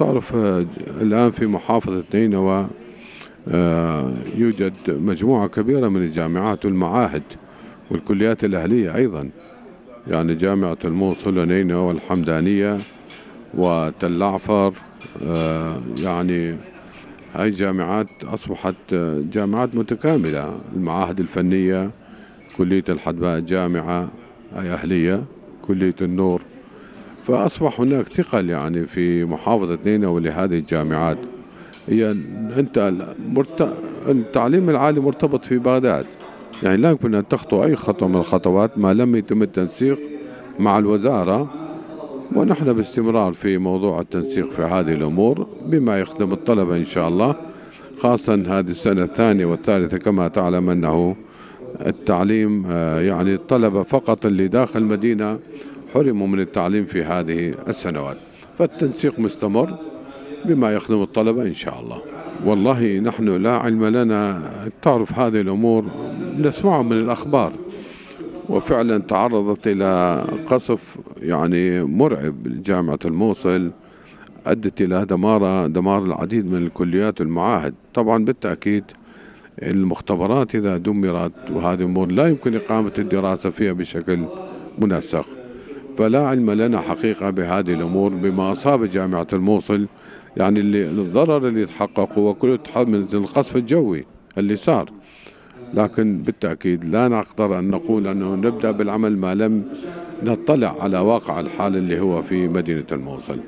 تعرف آه، الآن في محافظة نينوى آه، يوجد مجموعة كبيرة من الجامعات والمعاهد والكليات الأهلية أيضا. يعني جامعة الموصل ونينوى والحمدانية وتل عفر آه، يعني هاي جامعات أصبحت جامعات متكاملة. المعاهد الفنية كلية الحدباء جامعة أي أهلية كلية النور. فأصبح هناك ثقل يعني في محافظة نينوى لهذه الجامعات. هي أنت التعليم العالي مرتبط في بغداد. يعني لا يمكن أن تخطو أي خطوة من الخطوات ما لم يتم التنسيق مع الوزارة. ونحن باستمرار في موضوع التنسيق في هذه الأمور بما يخدم الطلبة إن شاء الله خاصة هذه السنة الثانية والثالثة كما تعلم أنه التعليم آه، يعني الطلبة فقط اللي داخل المدينة حرموا من التعليم في هذه السنوات فالتنسيق مستمر بما يخدم الطلبة إن شاء الله. والله نحن لا علم لنا تعرف هذه الأمور نسمعها من الأخبار. وفعلا تعرضت إلى قصف يعني مرعب لجامعة الموصل أدت إلى دمار دمار العديد من الكليات والمعاهد. طبعا بالتأكيد المختبرات إذا دمرت وهذه الأمور لا يمكن إقامة الدراسة فيها بشكل منسق. فلا علم لنا حقيقة بهذه الأمور بما أصاب جامعة الموصل يعني اللي الضرر اللي تحقق هو كله من القصف الجوي اللي صار. لكن بالتأكيد لا نقدر أن نقول أنه نبدأ بالعمل ما لم نطلع على واقع الحال اللي هو في مدينة الموصل.